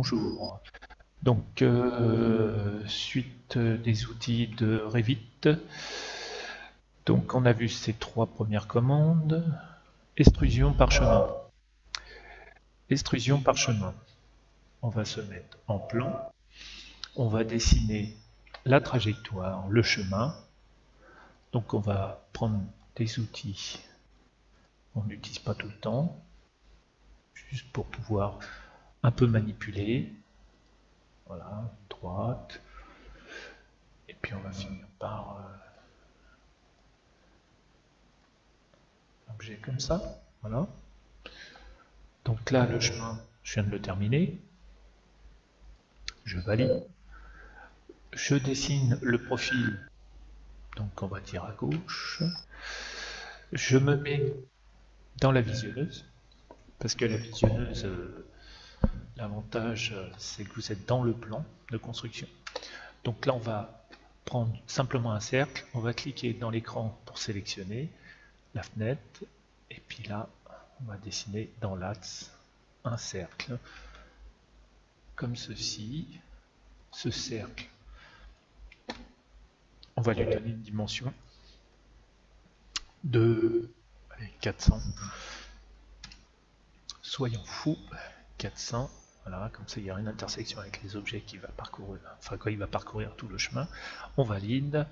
Bonjour. Donc, euh, suite des outils de Revit. Donc, on a vu ces trois premières commandes. Extrusion parchemin. Extrusion parchemin. On va se mettre en plan. On va dessiner la trajectoire, le chemin. Donc, on va prendre des outils qu'on n'utilise pas tout le temps, juste pour pouvoir un peu manipuler. Voilà, droite. Et puis on va finir par euh, objet comme ça. Voilà. Donc là, le chemin, je viens de le terminer. Je valide. Je dessine le profil, donc on va dire à gauche. Je me mets dans la visionneuse, parce que la visionneuse, euh, L'avantage, euh, c'est que vous êtes dans le plan de construction. Donc là, on va prendre simplement un cercle. On va cliquer dans l'écran pour sélectionner la fenêtre. Et puis là, on va dessiner dans l'axe un cercle. Comme ceci. Ce cercle, on va lui donner une dimension de 400. Soyons fous, 400. Voilà, comme ça il y a une intersection avec les objets qui va parcourir, enfin quand il va parcourir tout le chemin. On valide,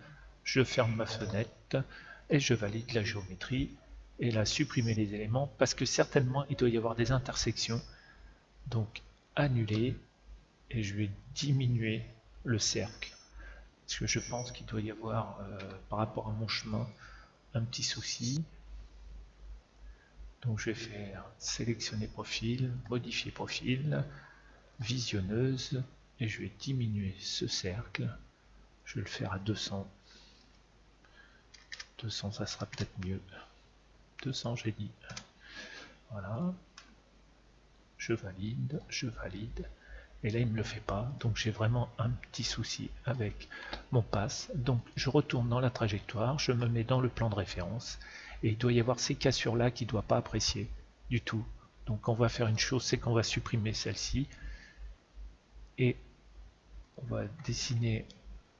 je ferme ma fenêtre et je valide la géométrie et là supprimer les éléments parce que certainement il doit y avoir des intersections. Donc annuler et je vais diminuer le cercle. Parce que je pense qu'il doit y avoir euh, par rapport à mon chemin un petit souci. Donc je vais faire sélectionner profil, modifier profil, visionneuse, et je vais diminuer ce cercle. Je vais le faire à 200. 200, ça sera peut-être mieux. 200, j'ai dit. Voilà. Je valide, je valide. Et là, il me le fait pas. Donc, j'ai vraiment un petit souci avec mon pass. Donc, je retourne dans la trajectoire. Je me mets dans le plan de référence. Et il doit y avoir ces cassures-là qu'il ne doit pas apprécier du tout. Donc, on va faire une chose, c'est qu'on va supprimer celle-ci et on va dessiner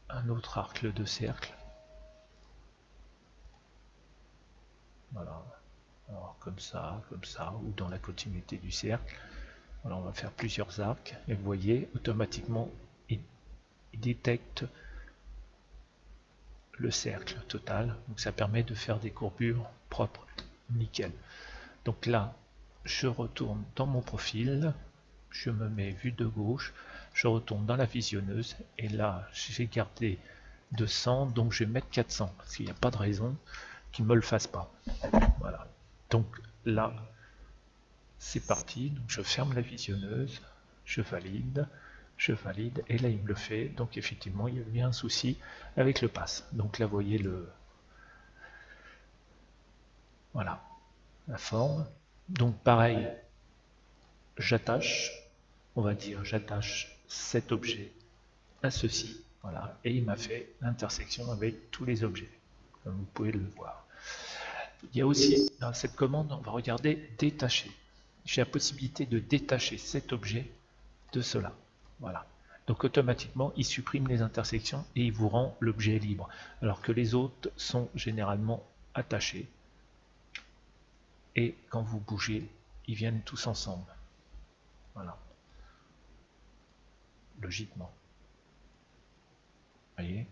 un autre arc de cercle. Voilà. Alors, comme ça, comme ça, ou dans la continuité du cercle. Voilà, on va faire plusieurs arcs. Et vous voyez, automatiquement, il, détecte le cercle total. Donc ça permet de faire des courbures propres. Nickel. Donc là, je retourne dans mon profil. Je me mets vue de gauche je retourne dans la visionneuse et là j'ai gardé 200 donc je vais mettre 400 parce qu'il n'y a pas de raison qu'il me le fasse pas. Voilà. Donc là c'est parti. Je ferme la visionneuse je valide je valide et là il me le fait. Donc effectivement il y a bien un souci avec le pass. Donc là vous voyez le voilà la forme. Donc pareil j'attache on va dire j'attache cet objet à ceci. Voilà. Et il m'a fait l'intersection avec tous les objets, comme vous pouvez le voir. Il y a aussi, dans cette commande, on va regarder détacher. J'ai la possibilité de détacher cet objet de cela. Voilà. Donc automatiquement, il supprime les intersections et il vous rend l'objet libre. Alors que les autres sont généralement attachés. Et quand vous bougez, ils viennent tous ensemble. Voilà logiquement. Vous voyez?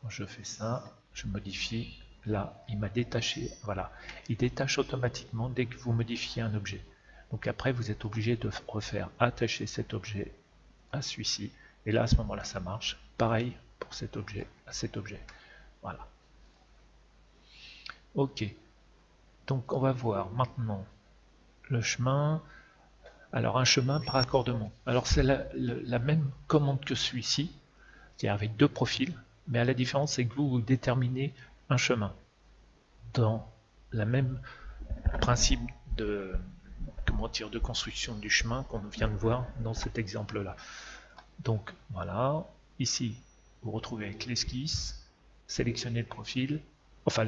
Quand je fais ça, je modifie, là, il m'a détaché, voilà. Il détache automatiquement dès que vous modifiez un objet. Donc après, vous êtes obligé de refaire attacher cet objet à celui-ci. Et là, à ce moment-là, ça marche. Pareil pour cet objet, à cet objet. Voilà. Ok. Donc on va voir maintenant le chemin, alors un chemin par accordement. Alors c'est la, même commande que celui-ci, c'est-à-dire avec deux profils, mais à la différence c'est que vous, déterminez un chemin dans la même principe de comment dire de construction du chemin qu'on vient de voir dans cet exemple-là. Donc voilà, ici vous retrouvez avec l'esquisse, sélectionnez le profil, enfin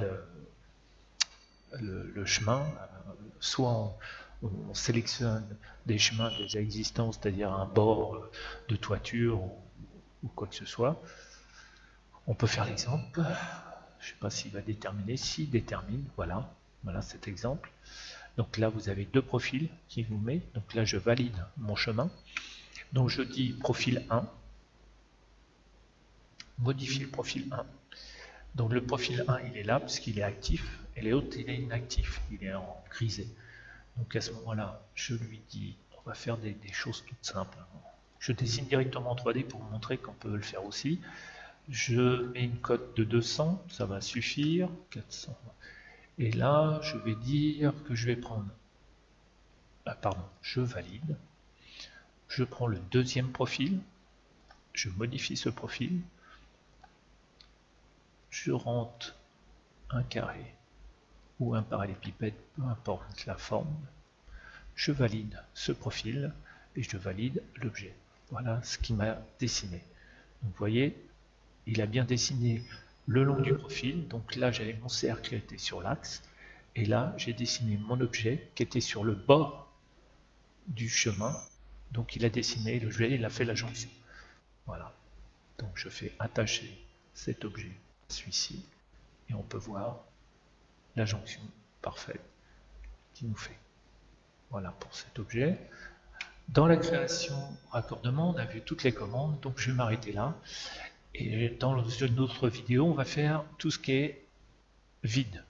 le, chemin, soit on sélectionne des chemins déjà existants, c'est-à-dire un bord de toiture ou, quoi que ce soit. On peut faire l'exemple. Je ne sais pas s'il va déterminer. S'il détermine, voilà, voilà cet exemple. Donc là, vous avez deux profils qui vous met. Donc là, je valide mon chemin. Donc je dis profil 1. Modifie le profil 1. Donc le profil 1, il est là parce qu'il est actif. Et l'autre, il est inactif. Il est en grisé. Donc à ce moment-là, je lui dis, on va faire des, choses toutes simples. Je dessine directement en 3D pour vous montrer qu'on peut le faire aussi. Je mets une cote de 200, ça va suffire. 400. Et là, je vais dire que je vais prendre... Ah, pardon, je valide. Je prends le deuxième profil. Je modifie ce profil. Je rentre un carré ou un parallépipède, peu importe la forme, je valide ce profil et je valide l'objet. Voilà ce qui m'a dessiné. Donc vous voyez, il a bien dessiné le long du profil. Donc là, j'avais mon cercle qui était sur l'axe. Et là, j'ai dessiné mon objet qui était sur le bord du chemin. Donc il a dessiné l'objet, il a fait la jonction. Voilà. Donc je fais attacher cet objet à celui-ci. Et on peut voir la jonction parfaite qui nous fait. Voilà pour cet objet. Dans la création raccordement, on a vu toutes les commandes, donc je vais m'arrêter là. Et dans notre vidéo, on va faire tout ce qui est vide.